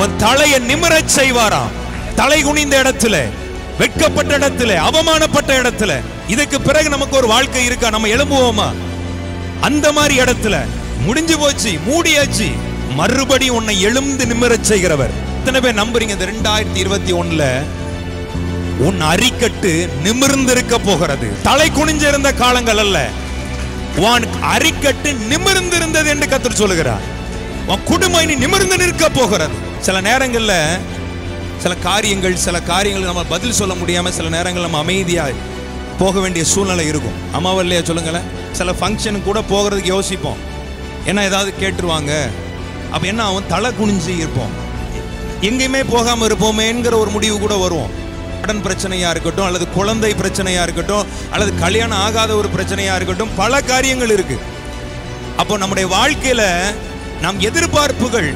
உன் தலையை நிமிரச் செய்வாராம். தலை குனிந்த இடத்துல வெட்கப்பட்ட இடத்துல அவமானப்பட்ட இடத்துல. இதுக்கு பிறகு நமக்கு ஒரு வாழ்க்கை இருக்கா? நம்ம எழும்புவோமா? அந்த மாதிரி இடத்துல முடிஞ்சு போச்சு மூடியாச்சு. மறுபடி உன்னை எழுந்து நிமிரச் செய்கிறவர். எத்தனை பேர் நம்புறீங்க? இந்த ரெண்டாயிரத்தி இருபத்தி ஒண்ணுல உன் அரிக்கட்டு நிமிர்ந்திருக்க போகிறது. தலை குனிஞ்சிருந்த காலங்கள் அல்ல. உன் அரிக்கட்டு நிமிர்ந்திருந்தது என்று கத்தர் சொல்லுகிறார். உன் குடும்பம் இனி நிமிர்ந்து நிற்க போகிறது. சில நேரங்களில் சில காரியங்கள் சில காரியங்கள் நம்ம பதில் சொல்ல முடியாமல் சில நேரங்கள் நம்ம அமைதியாக போக வேண்டிய சூழ்நிலை இருக்கும். அம்மாவா இல்லையா? சொல்லுங்களேன். சில ஃபங்க்ஷனுக்கு கூட போகிறதுக்கு யோசிப்போம். ஏன்னா ஏதாவது கேட்டுருவாங்க? அப்போ என்ன அவன் தலை குனிஞ்சு இருப்போம். எங்கேயுமே போகாம இருப்போமேங்கிற ஒரு முடிவு கூட வருவோம் கடன் பிரச்சனையாக இருக்கட்டும் அல்லது குழந்தை பிரச்சனையாக இருக்கட்டும் அல்லது கல்யாணம் ஆகாத ஒரு பிரச்சனையாக இருக்கட்டும் பல காரியங்கள் இருக்குது அப்போ நம்முடைய வாழ்க்கையில் நாம் எதிர்பார்ப்புகள்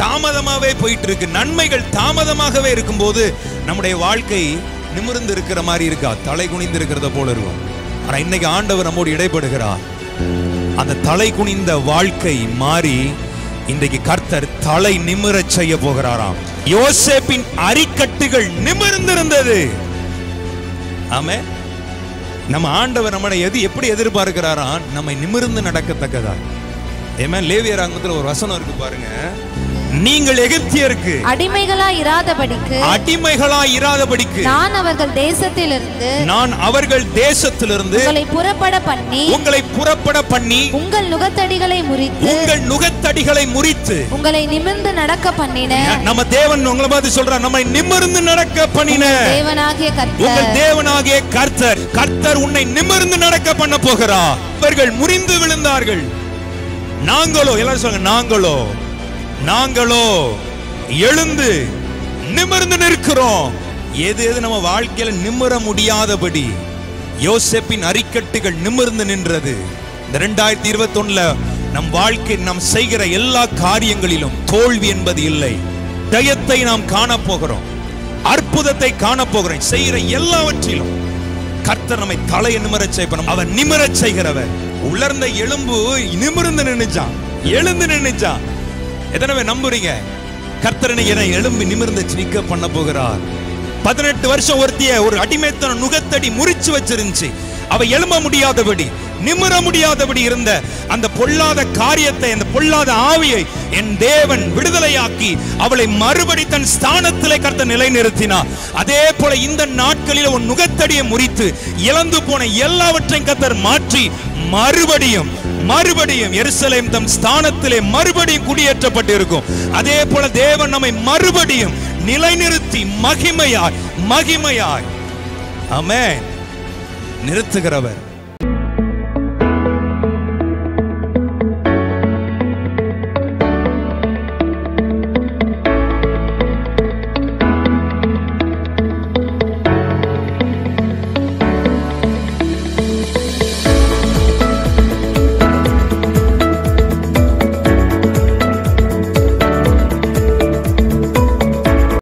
தாமதமாவே போயிட்டு இருக்கு நன்மைகள் தாமதமாகவே இருக்கும்போது நம்முடைய வாழ்க்கை நிமிர்ந்து இருக்கிற மாதிரி இருக்கா? தலை குனிந்து இருக்கிறத போல இருக்கும். ஆனா இன்னைக்கு ஆண்டவர் நம்மோடு இடைப்படுகிறார். அந்த தலை குனிந்த வாழ்க்கை மாறி இன்றைக்கு கர்த்தர் தலை நிமிரச் செய்ய போகிறாராம். யோசேப்பின் அரிக்கட்டுகள் நிமிர்ந்திருந்தது. ஆமே நம்ம ஆண்டவர் நம்மளை எது எப்படி எதிர்பார்க்கிறாராம் நம்மை நிமிர்ந்து நடக்கத்தக்கதா? ஏமே லேவியர் அங்கத்தில் ஒரு வசனம் இருக்கு பாருங்க. நீங்கள் எகிப்தியருக்கு அடிமைகளா இராதபடிக்கு அடிமைகளா இராதபடிக்கு நான் அவர்கள் தேசத்திலிருந்து நான் அவர்கள் தேசத்திலிருந்து உங்களை புறப்பட பண்ணி உங்களை புறப்பட பண்ணி உங்கள் நுகத்தடிகளை முறித்து உங்கள் நுகத்தடிகளை முறித்து உங்களை நிமிர்ந்து நடக்க பண்ணின நம்ம தேவன் உங்களை பார்த்து சொல்றார் நம்மை நிமிர்ந்து நடக்க பண்ணின. தேவனாகிய உங்கள் கர்த்தர் தேவனாகிய கர்த்தர் கர்த்தர் உன்னை நிமிர்ந்து நடக்க பண்ண போகிறார். இவர்கள் முறிந்து விழுந்தார்கள். நாங்களோ எல்லாரும் சொல்லுங்க நாங்களோ. நாங்களோ எழுந்து நிமிர்ந்து நிற்கிறோம். எது எது நம்ம வாழ்க்கையில நிமிர முடியாதபடி யோசப்பின் அரிக்கட்டுகள் நிமிர்ந்து நின்றது. இந்த ரெண்டாயிரத்தி இருபத்தி நம் வாழ்க்கை நாம் செய்கிற எல்லா காரியங்களிலும் தோல்வி என்பது இல்லை. ஜெயத்தை நாம் காணப் போகிறோம். அற்புதத்தை காணப்போகிறோம் செய்கிற எல்லாவற்றிலும் கர்த்தர் நம்மை தலையை நிமிரச் செய்யணும் அவர் நிமிரச் செய்கிறவர். உலர்ந்த எலும்பு நிமிர்ந்து நின்னுச்சான் எழுந்து நின்னுச்சான் எத்தனை பேர் நம்புறீங்க கர்த்தரனை என எழும்பி நிமிர்ந்து நிக்க பண்ண போகிறார். பதினெட்டு வருஷம் ஒருத்திய ஒரு அடிமைத்தன நுகத்தடி முறிச்சு வச்சிருந்துச்சு. அவ எழும்ப முடியாதபடி நிமிர முடியாதபடி இருந்த அந்த பொல்லாத காரியத்தை அந்த பொல்லாத ஆவியை என் தேவன் விடுதலையாக்கி அவளை மறுபடி தன் ஸ்தானத்திலே கர்த்த நிலைநிறுத்தினார். அதே போல இந்த நாட்களில் உன் நுகத்தடியை முறித்து இழந்து போன எல்லாவற்றையும் கர்த்தர் மாற்றி மறுபடியும் மறுபடியும் எருசலேம் தம் ஸ்தானத்திலே மறுபடியும் குடியேற்றப்பட்டிருக்கும். அதே போல தேவன் நம்மை மறுபடியும் நிலைநிறுத்தி மகிமையாய் மகிமையாய். அமே நிறுத்துகிறவர்.